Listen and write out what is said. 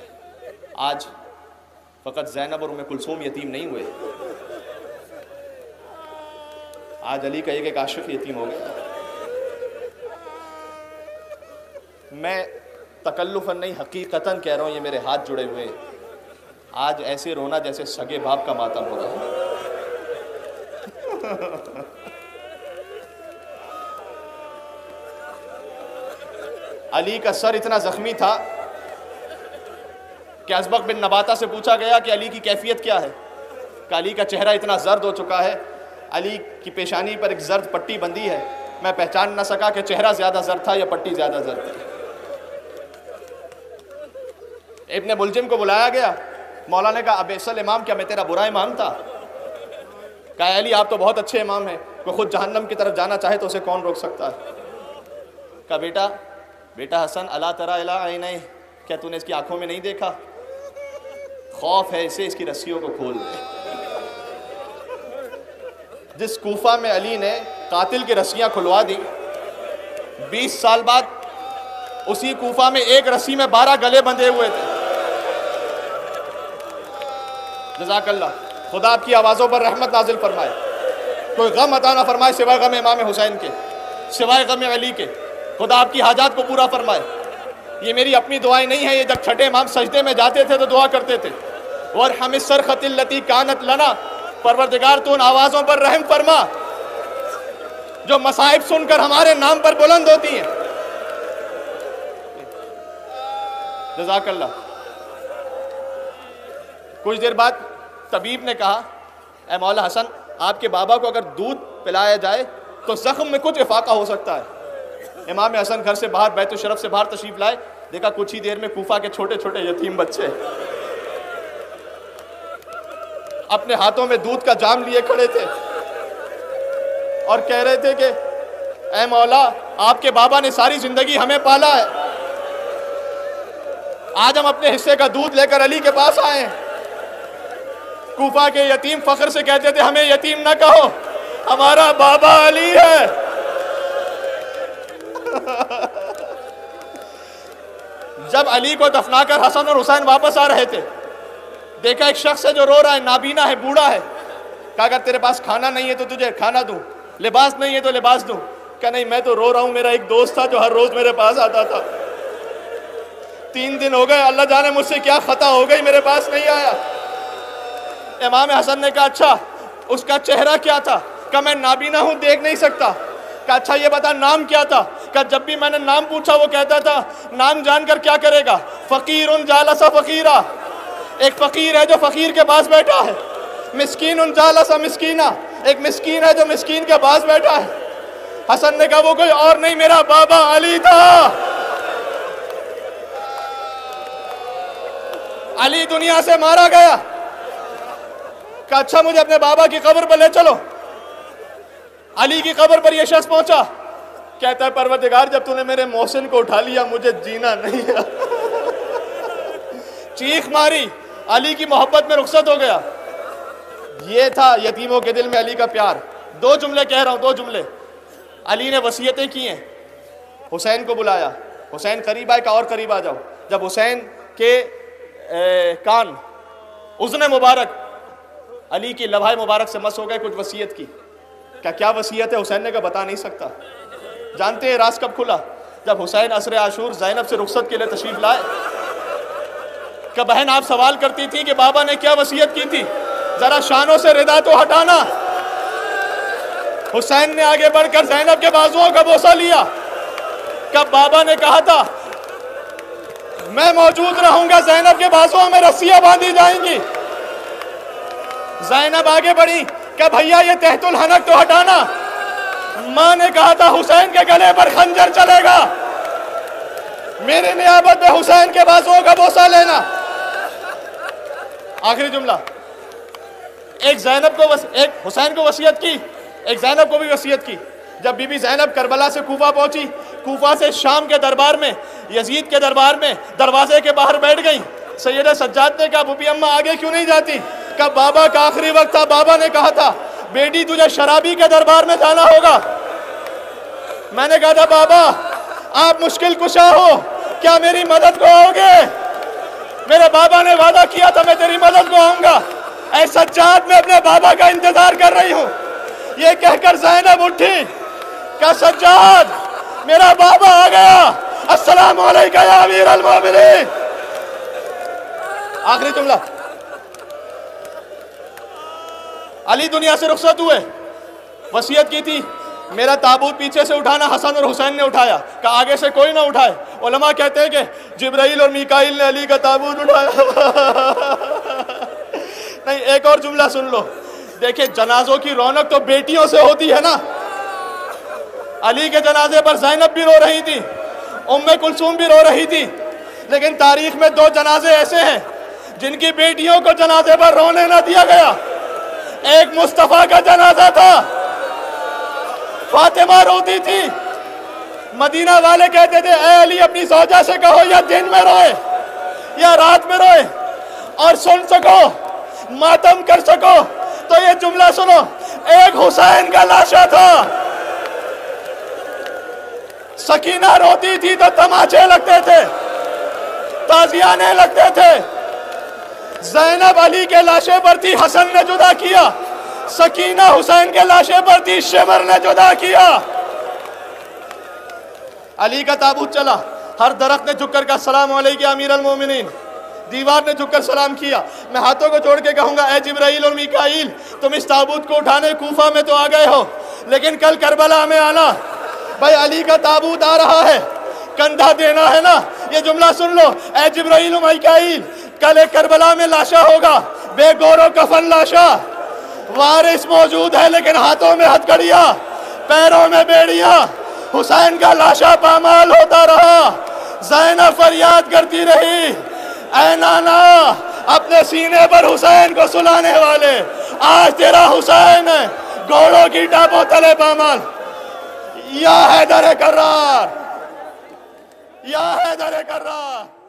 فرمائے۔ آج فقط زینب اور ام کلثوم یتیم نہیں ہوئے۔ آج علی کا ایک ایک عاشق یتیم ہو گیا۔ میں تکلفاً نہیں، حقیقتاً کہہ رہا ہوں، یہ میرے ہاتھ جڑے ہوئے آج ایسے رونا جیسے سگے باپ کا ماتم ہو رہا ہے۔ علی کا سر اتنا زخمی تھا کہ ازبق بن نباتا سے پوچھا گیا کہ علی کی کیفیت کیا ہے۔ کہ علی کا چہرہ اتنا زرد ہو چکا ہے، علی کی پیشانی پر ایک زرد پٹی بندی ہے۔ میں پہچان نہ سکا کہ چہرہ زیادہ زرد تھا یا پٹی زیادہ زرد تھی۔ ابن ملجم کو بلایا گیا مولا نے کہا ابیسل امام کیا میں تیرا برا امام تھا؟ کہا، علی آپ تو بہت اچھے امام ہیں، کوئی خود جہنم کی طرف جانا چاہے تو اسے کون روک سکتا ہے؟ کہا، بیٹا بیٹا حسن اللہ ترا اللہ نہیں کیا تو نے اس کی آنکھوں میں نہیں دیکھا؟ خوف ہے اسے اس کی رسیوں کو کھول دے۔ جس کوفہ میں علی نے قاتل کی رسیاں کھلوا دی بیس سال بعد اسی کوفہ میں ایک رسی میں بارہ گلے بندھے ہوئے تھے۔ جزاک اللہ۔ خدا آپ کی آوازوں پر رحمت نازل فرمائے۔ کوئی غم عطا نہ فرمائے سوائے غم امام حسین کے، سوائے غم علی کے۔ خدا آپ کی حاجات کو پورا فرمائے۔ یہ میری اپنی دعائیں نہیں ہیں یہ جب چھٹے امام سجدے میں جاتے تھے تو دعا کرتے تھے۔ اور ہم سر خط کانت لنا۔ پروردگار، تو ان آوازوں پر رحم فرما۔ جو مصائب سن کر ہمارے نام پر بلند ہوتی ہیں۔ جزاک اللہ۔ کچھ دیر بعد طبیب نے کہا، اے مولا حسن، آپ کے بابا کو اگر دودھ پلایا جائے تو زخم میں کچھ افاقہ ہو سکتا ہے۔ امام حسن گھر سے باہر، بیت الشرف سے باہر تشریف لائے۔ دیکھا کچھ ہی دیر میں کوفہ کے چھوٹے چھوٹے یتیم بچے اپنے ہاتھوں میں دودھ کا جام لیے کھڑے تھے اور کہہ رہے تھے کہ اے مولا، آپ کے بابا نے ساری زندگی ہمیں پالا ہے۔ آج ہم اپنے حصے کا دودھ لے کر علی کے پاس آئے ہیں۔ کوفہ کے یتیم فخر سے کہتے تھے، ہمیں یتیم نہ کہو، ہمارا بابا علی ہے۔ جب علی کو دفنا کر حسن اور حسین واپس آ رہے تھے، دیکھا ایک شخص ہے جو رو رہا ہے، نابینا ہے، بوڑھا ہے۔ کہا اگر تیرے پاس کھانا نہیں ہے تو تجھے کھانا دوں، لباس نہیں ہے تو لباس دوں۔ کہا نہیں، میں تو رو رہا ہوں، میرا ایک دوست تھا جو ہر روز میرے پاس آتا تھا۔ تین دن ہو گئے، اللہ جانے مجھ سے کیا خطا ہو گئی، میرے پاس نہیں آیا۔ امام حسن نے کہا اچھا اس کا چہرہ کیا تھا؟ کہا، میں نابینا ہوں، دیکھ نہیں سکتا۔ کہا اچھا یہ بتا، نام کیا تھا؟ کہا جب بھی میں نے نام پوچھا، وہ کہتا تھا، نام جان کر کیا کرے گا؟ فقیر ان جالسا فقیرہ ایک فقیر ہے جو فقیر کے پاس بیٹھا ہے۔ مسکین ان جالسا مسکینہ ایک مسکین ہے جو مسکین کے پاس بیٹھا ہے۔ حسن نے کہا، وہ کوئی اور نہیں، میرا بابا علی تھا۔ علی دنیا سے مارا گیا۔ کہ اچھا مجھے اپنے بابا کی قبر پر لے چلو۔ علی کی قبر پر یہ شخص پہنچا۔ کہتا ہے، پروردگار، جب تو نے میرے محسن کو اٹھا لیا، مجھے جینا نہیں چیخ ماری، علی کی محبت میں رخصت ہو گیا۔ یہ تھا یتیموں کے دل میں علی کا پیار۔ دو جملے کہہ رہا ہوں، دو جملے۔ علی نے وصیتیں کی ہیں۔ حسین کو بلایا۔ حسین قریب آئے، کہ اور قریب آ جاؤ۔ جب حسین کے کان اذن مبارک، علی کی لبھائے مبارک سے مس ہو گئے، کچھ وصیت کی۔ کیا کیا وصیت ہے؟ حسین نے کہا، بتا نہیں سکتا۔ جانتے ہیں راز کب کھلا؟ جب حسین عصر عاشور زینب سے رخصت کے لیے تشریف لائے۔ کہ بہن آپ سوال کرتی تھی کہ بابا نے کیا وصیت کی تھی؟ ذرا شانوں سے ردا تو ہٹانا۔ حسین نے آگے بڑھ کر زینب کے بازوؤں کا بوسہ لیا۔ کہ بابا نے کہا تھا، میں موجود رہوں گا، زینب کے بازوؤں میں رسیاں باندھی جائیں گی۔ زینب آگے بڑھی کہ بھیا یہ تحت الحنک تو ہٹانا۔ ماں نے کہا تھا حسین کے گلے پر خنجر چلے گا۔ میرے نیابت میں حسین کے بازوؤں کا بوسہ لینا۔ آخری جملہ۔ ایک زینب کو وس... ایک حسین کو وصیت کی۔ ایک زینب کو بھی وصیت کی۔ جب بی بی زینب کربلا سے کوفہ پہنچی، کوفہ سے شام کے دربار میں، یزید کے دربار میں دروازے کے باہر بیٹھ گئی سیدہ سجاد نے کہا بوبی اماں آگے کیوں نہیں جاتی؟ کہ بابا کا آخری وقت تھا، بابا نے کہا تھا بیٹی، تجھے شرابی کے دربار میں جانا ہوگا۔ میں نے کہا تھا، بابا، آپ مشکل کشا ہو، کیا میری مدد کو آؤ گے؟ بابا نے وعدہ کیا تھا، میں تیری مدد کو آؤں گا۔ اے سجاد میں اپنے بابا کا انتظار کر رہی ہوں۔ یہ کہہ کر زینب اٹھی کہ سجاد، میرا بابا آ گیا۔ السلام علیکم یا امیر المومنین۔ آخری جملہ۔ علی دنیا سے رخصت ہوئے۔ وسیعت کی تھی، میرا تابوت پیچھے سے اٹھانا حسن اور حسین نے اٹھایا، کہ آگے سے کوئی نہ اٹھائے۔ علماء کہتے ہیں کہ جبرائیل اور میکائیل نے علی کا تابوت اٹھایا۔ نہیں، ایک اور جملہ سن لو۔ دیکھیں، جنازوں کی رونق تو بیٹیوں سے ہوتی ہے نا۔ علی کے جنازے پر زینب بھی رو رہی تھی، ام کلثوم بھی رو رہی تھی۔ لیکن تاریخ میں دو جنازے ایسے ہیں جن کی بیٹیوں کو جنازے پر رونے نہ دیا گیا۔ ایک مصطفیٰ کا جنازہ تھا۔ فاطمہ روتی تھی۔ مدینہ والے کہتے تھے، اے علی، اپنی زوجہ سے کہو یا دن میں روئے یا رات میں روئے اور سن سکو، ماتم کر سکو۔ تو یہ جملہ سنو، ایک حسین کا لاشا تھا۔ سکینہ روتی تھی تو تماچے لگتے تھے، تازیانے لگتے تھے۔ زینب علی کے لاشے پر تھی حسن نے جدا کیا، سکینہ حسین کے لاشے پر تھی شمر نے جدا کیا۔ علی کا تابوت چلا، ہر درخت نے جھک کر کہا السلام علیکم امیر المومنین دیوار نے جھک کر سلام کیا۔ میں ہاتھوں کو جوڑ کے کہوں گا، اے جبرائیل اور میکائیل، تم اس تابوت کو اٹھانے کوفہ میں تو آ گئے ہو، لیکن کل کربلا میں آنا۔ بھائی، علی کا تابوت آ رہا ہے، کندھا دینا ہے نا، یہ جملہ سن لو۔ اے جبرائیل و میکائیل کل کربلا میں لاشا ہوگا۔ بے گور و کفن لاشا وارث موجود ہے لیکن ہاتھوں میں ہتھ پیروں میں بیڑیاں۔ حسین کا لاشا پامال ہوتا رہا۔ زینب فریاد کرتی رہی۔ اے نانا، اپنے سینے پر حسین کو سلانے والے، آج تیرا حسین ہے گوڑوں کی ڈابوں تلے پامال۔ یا حیدر کرار۔ یا حیدر کرار۔